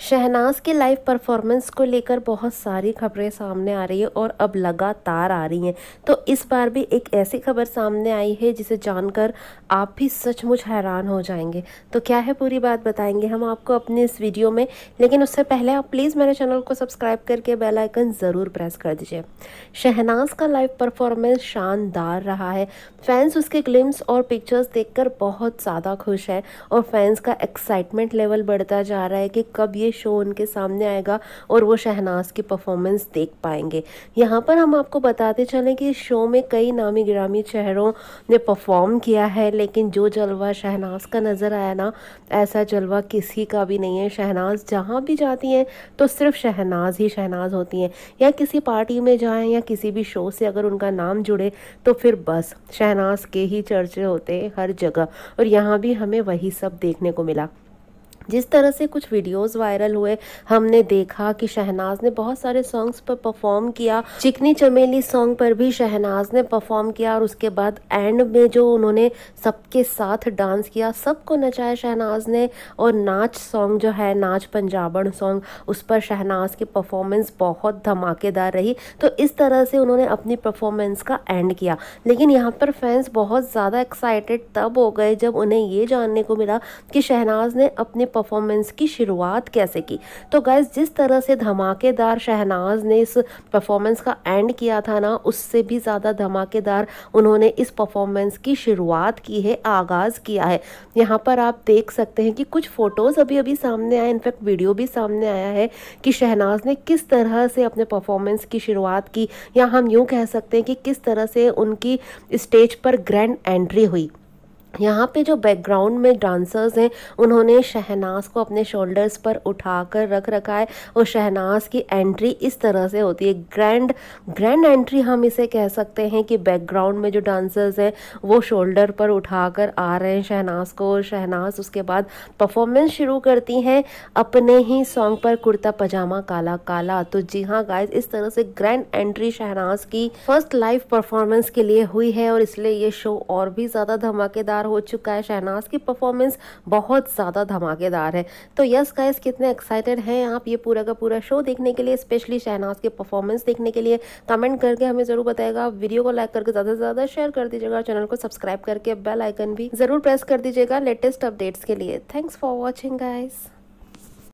शहनाज की live performance को लेकर बहुत सारी खबरें सामने आ रही है और अब लगातार आ रही हैं। तो इस बार भी एक ऐसी खबर सामने आई है जिसे जानकर आप भी सचमुच हैरान हो जाएँगे। तो क्या है पूरी बात बताएँगे हम आपको अपने इस वीडियो में। लेकिन उससे पहले आप प्लीज़ मेरे चैनल को सब्सक्राइब करके बेल आइकन ज़रूर प्रेस कर दीजिए। शहनाज का लाइव परफॉर्मेंस शानदार रहा है। फैंस उसके ग्लिम्स और पिक्चर्स देखकर बहुत ज़्यादा खुश है और फैंस का एक्साइटमेंट लेवल बढ़ता जा रहा है कि कब ये शो उनके सामने आएगा और वो शहनाज की परफॉर्मेंस देख पाएँगे। यहाँ पर हम आपको बताते चलें कि इस शो में कई नामी गिरामी चेहरों ने परफॉर्म किया है, लेकिन जो जलवा शहनाज का नज़र आया ना, ऐसा जलवा किसी का भी नहीं है। शहनाज जहाँ भी जाती हैं तो सिर्फ़ शहनाज ही शहनाज होती हैं। या किसी पार्टी में जाएँ, या किसी भी शो से अगर उनका नाम जुड़े तो फिर बस, शहनाज के ही चर्चे होते हैं हर जगह। और यहाँ भी हमें वही सब देखने को मिला। जिस तरह से कुछ वीडियोस वायरल हुए, हमने देखा कि शहनाज ने बहुत सारे सॉन्ग्स पर परफॉर्म किया। चिकनी चमेली सॉन्ग पर भी शहनाज ने परफॉर्म किया और उसके बाद एंड में जो उन्होंने सबके साथ डांस किया, सबको नचाया शहनाज ने। और नाच सॉन्ग जो है, नाच पंजाबन सॉन्ग उस पर शहनाज की परफॉर्मेंस बहुत धमाकेदार रही। तो इस तरह से उन्होंने अपनी परफॉर्मेंस का एंड किया। लेकिन यहाँ पर फैंस बहुत ज़्यादा एक्साइटेड तब हो गए जब उन्हें ये जानने को मिला कि शहनाज ने अपने परफॉर्मेंस की शुरुआत कैसे की? तो गैस जिस तरह से धमाकेदार शहनाज ने इस परफॉर्मेंस का एंड किया था ना, उससे भी ज़्यादा धमाकेदार उन्होंने इस परफॉर्मेंस की शुरुआत की है, आगाज़ किया है। यहाँ पर आप देख सकते हैं कि कुछ फ़ोटोज़ अभी अभी सामने आए इनफैक्ट वीडियो भी सामने आया है कि शहनाज ने किस तरह से अपने परफॉर्मेंस की शुरुआत की। या हम यूँ कह सकते हैं कि किस तरह से उनकी स्टेज पर ग्रैंड एंट्री हुई। यहाँ पे जो बैकग्राउंड में डांसर्स हैं, उन्होंने शहनाज को अपने शोल्डर्स पर उठाकर रख रखा है और शहनाज की एंट्री इस तरह से होती है। ग्रैंड ग्रैंड एंट्री हम इसे कह सकते हैं कि बैकग्राउंड में जो डांसर्स हैं, वो शोल्डर पर उठाकर आ रहे हैं शहनाज को और शहनाज उसके बाद परफॉर्मेंस शुरू करती हैं। अपने ही सॉन्ग पर कुर्ता पजामा काला काला। तो जी हाँ गाइज़ इस तरह से ग्रैंड एंट्री शहनाज की फ़र्स्ट लाइव परफॉर्मेंस के लिए हुई है और इसलिए ये शो और भी ज़्यादा धमाकेदार धमाकेदार हो चुका है। शहनाज की परफॉर्मेंस बहुत ज़्यादा धमाकेदार है। तो यस गाइस कितने एक्साइटेड हैं आप ये पूरा का पूरा शो देखने के लिए स्पेशली शहनाज के परफॉर्मेंस देखने के लिए। कमेंट करके हमें ज़रूर बताएगा। वीडियो को लाइक करके ज़्यादा से ज़्यादा शेयर कर दीजिएगा चैनल को सब्सक्राइब करके बेल आइकन भी ज़रूर प्रेस कर दीजिएगा लेटेस्ट अपडेट्स के लिए। Thanks for watching guys